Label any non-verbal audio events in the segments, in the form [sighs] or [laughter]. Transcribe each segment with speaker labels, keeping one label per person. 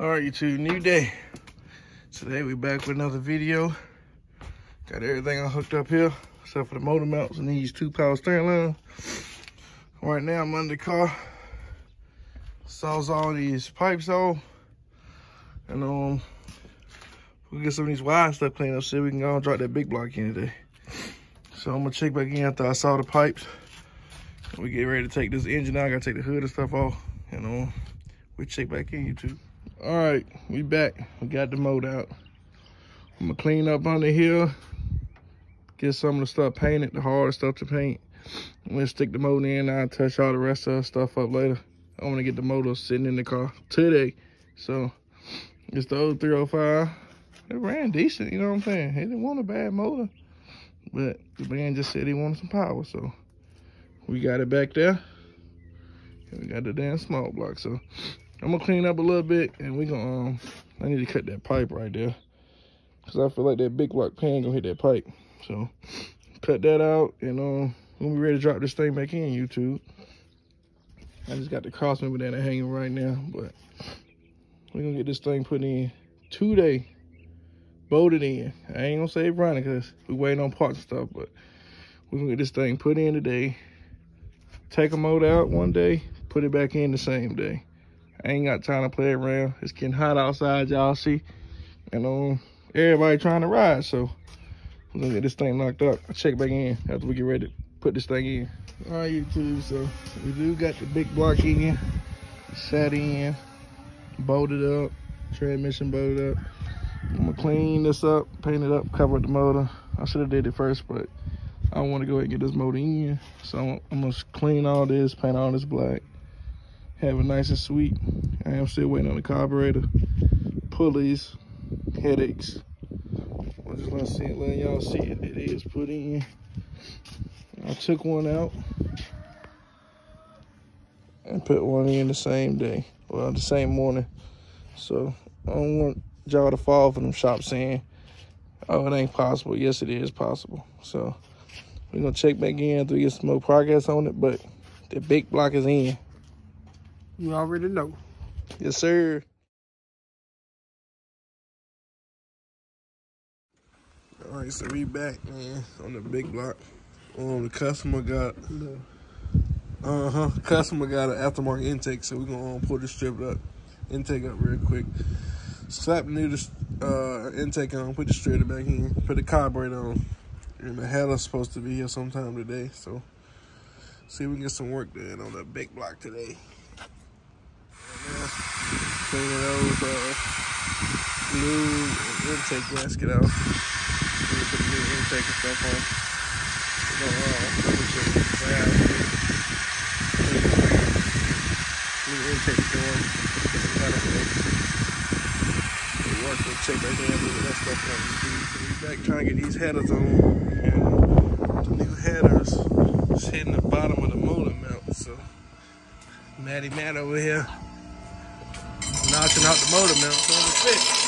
Speaker 1: All right, YouTube, new day. Today we back with another video. Got everything I hooked up here, except for the motor mounts and these two power steering lines. Right now I'm under the car. Saws all these pipes off. And um, we'll get some of these wires stuff cleaned up so we can go and drop that big block in today. So I'm gonna check back in after I saw the pipes. We get ready to take this engine out. I gotta take the hood and stuff off. And um, we check back in, YouTube. All right, we back. We got the motor out. I'm gonna clean up under here, get some of the stuff painted, the hard stuff to paint. I'm gonna stick the motor in, I'll touch all the rest of the stuff up later. I wanna get the motor sitting in the car today. So, it's the old 305. It ran decent, you know what I'm saying? He didn't want a bad motor, but the man just said he wanted some power, so we got it back there. We got the damn small block, so I'm gonna clean up a little bit and we gonna, um, I need to cut that pipe right there. Cause I feel like that big block pan gonna hit that pipe. So cut that out and um, when be ready to drop this thing back in YouTube. I just got the cross member there hanging right now, but we're gonna get this thing put in today, bolted in. I ain't gonna say running cause we waiting on parts and stuff, but we're gonna get this thing put in today. Take a motor out one day, put it back in the same day. I ain't got time to play around. It's getting hot outside, y'all see. And um, everybody trying to ride, so we're gonna get this thing knocked up. I'll check back in after we get ready to put this thing in. All right, YouTube, so we do got the big block in, sat in, bolted up, transmission bolted up. I'm gonna clean this up, paint it up, cover up the motor. I should have did it first, but I want to go ahead and get this motor in. So I'm gonna clean all this, paint all this black have it nice and sweet. I am still waiting on the carburetor, pulleys, headers. I just want to see letting y'all see it. It is put in. I took one out and put one in the same day, well, the same morning. So I don't want y'all to fall for them shops saying, oh, it ain't possible. Yes, it is possible. So we're gonna check back in to get some more progress on it, but the big block is in.
Speaker 2: You already know.
Speaker 1: Yes, sir. All right, so we back, man, on the big block. Um, the customer got, uh huh, customer got an aftermarket intake, so we're gonna um, pull the strip up, intake up real quick. Slap the new uh, intake on, put the straighter back in, put the carburetor on. And the header's supposed to be here sometime today, so see if we can get some work done on the big block today. Cleaning those uh, new intake gasket out. We put the new intake and stuff on. We're gonna uh, some valve new intake going. We work with check back in with that stuff on. We back trying to get these headers on. And the new headers is hitting the bottom of the motor mount. So Matty Matt over here knocking out the motor mounts on the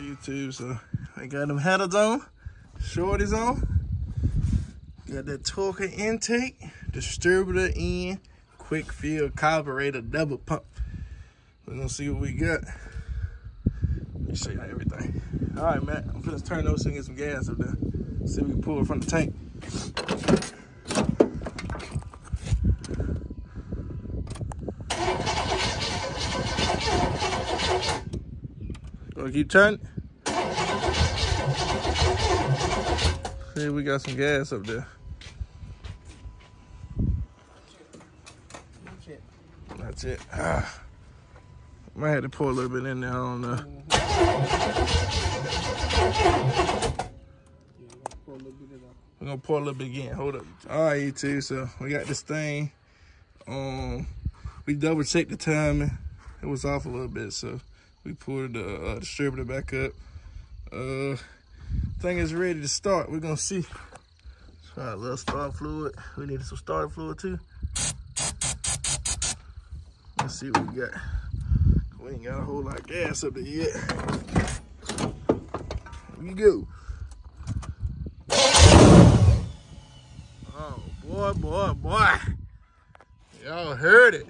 Speaker 1: YouTube, so I got them headers on, shorties on. Got that Torque intake, distributor in, Quick Fuel carburetor, double pump. We're gonna see what we got. Let me show you everything. All right, Matt, I'm gonna turn those and get some gas up there. See if we can pull it from the tank. Gonna keep turning. See, we got some gas up there. That's it. Ah. [sighs] Might have to pour a little bit in there. I don't know. We're gonna pour a little bit again. Hold up. All right, YouTube. So we got this thing. Um, we double checked the timing. It was off a little bit, so we pulled the uh, distributor back up. Uh, thing is ready to start. We're gonna see. Right, a little start fluid. We needed some starter fluid too. See what we got. We ain't got a whole lot of gas up there yet. Here we go. Oh, boy, boy, boy. Y'all heard it.